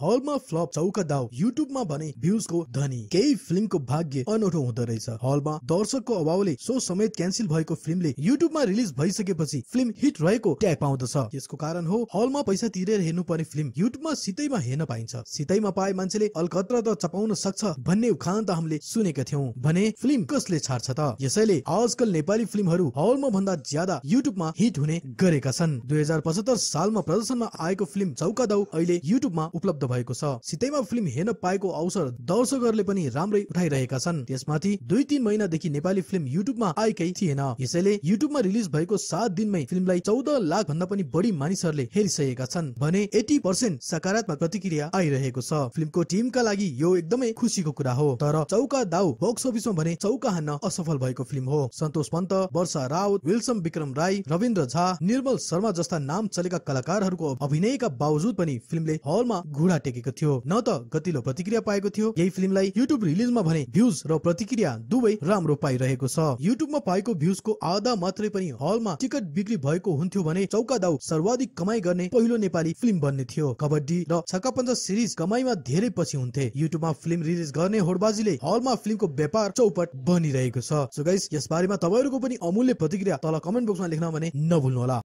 हलमा फ्लप चौका दाउ युट्युबमा भने भ्युजको धनी। केही फिल्मको भाग्य अनौठो हुँदो रहेछ। हलमा दर्शकको अभावले सो समेत क्यान्सिल भएको फिल्मले युट्युबमा रिलिज भइसकेपछि फिल्म हिट रहेको ट्याग पाउँदछ। यसको कारण हो हलमा पैसा तिरेर हेर्नु पर्ने फिल्म युट्युबमा सितैमा हेर्न पाइन्छ। सितैमा पाए मान्छेले अलकत्र त चपाउन सक्छ भन्ने उखान त हामीले सुनेका थियौं। भने फिल्म कसले छाड्छ त? यसैले आजकल नेपाली फिल्महरू हलमा भन्दा ज्यादा युट्युबमा हिट हुने गरेका छन्। दुई सालमा प्रदर्शनमा आएको फिल्म चौका दाउ अहिले युट्युबमा उपलब्ध भएको छ। सितैमा फिल्म हेर्न पाएको अवसर दर्शकहरूले पनि राम्रै उठाइरहेका छन्। त्यसमाथि दुई तीन महिनादेखि नेपाली फिल्म युट्युबमा आएकै थिएन। यसैले युट्युबमा रिलिज भएको सात दिनमै फिल्मलाई चौध लाख भन्दा पनि बढी मानिसहरूले हेरिसकेका छन् भने एटी पर्सेन्ट सकारात्मक प्रतिक्रिया आइरहेको छ। फिल्मको टिमका लागि यो एकदमै खुसीको कुरा हो। तर चौका दाउ बक्स अफिसमा भने चौका हान्न असफल भएको फिल्म हो। सन्तोष पन्त वर्षा राउत विल्सम विक्रम राई रविन्द्र झा निर्मल शर्मा जस्ता नाम चलेका कलाकारहरूको अभिनयका बावजुद पनि फिल्मले हलमा घुडा घुँडा टेकेको थियो। न त गतिलो प्रतिक्रिया पाएको थियो। यही फिल्मलाई युट्युब रिलिजमा भने भ्युज र प्रतिक्रिया दुवै राम्रो पाइरहेको छ। युट्युबमा पाएको भ्युजको आधा मात्रै पनि हलमा टिकट बिक्री भएको हुन्थ्यो भने चौका दाउ सर्वाधिक कमाई गर्ने पहिलो नेपाली फिल्म बन्ने थियो। कबड्डी र छक्का सिरिज कमाईमा धेरै पछि हुन्थे। युट्युबमा फिल्म रिलिज गर्ने होडबाजीले हलमा फिल्मको व्यापार चौपट बनिरहेको छ। यस बारेमा तपाईँहरूको पनि अमूल्य प्रतिक्रिया तल कमेन्ट बक्समा लेख्न भने नभुल्नुहोला।